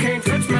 can't touch me.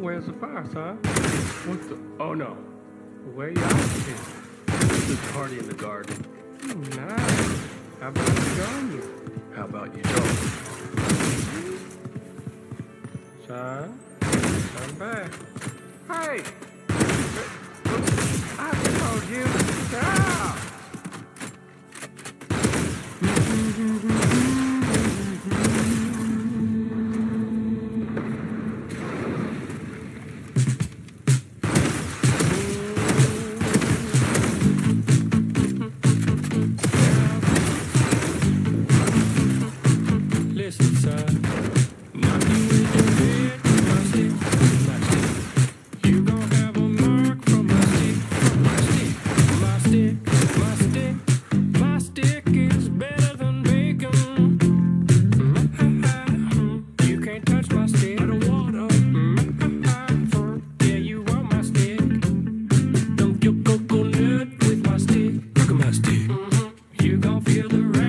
Where's the fire, fireside? What the? Oh no. Where y'all been? This party in the garden. Ooh, nice. How about you join me? How about you join me? Son, come back. Hey! I told you to stop! You gon' feel the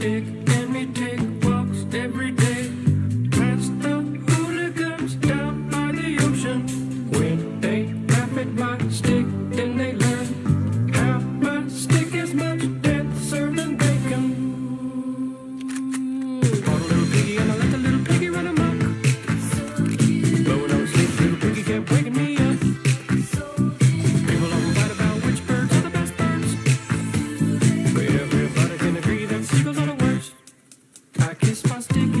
dick stick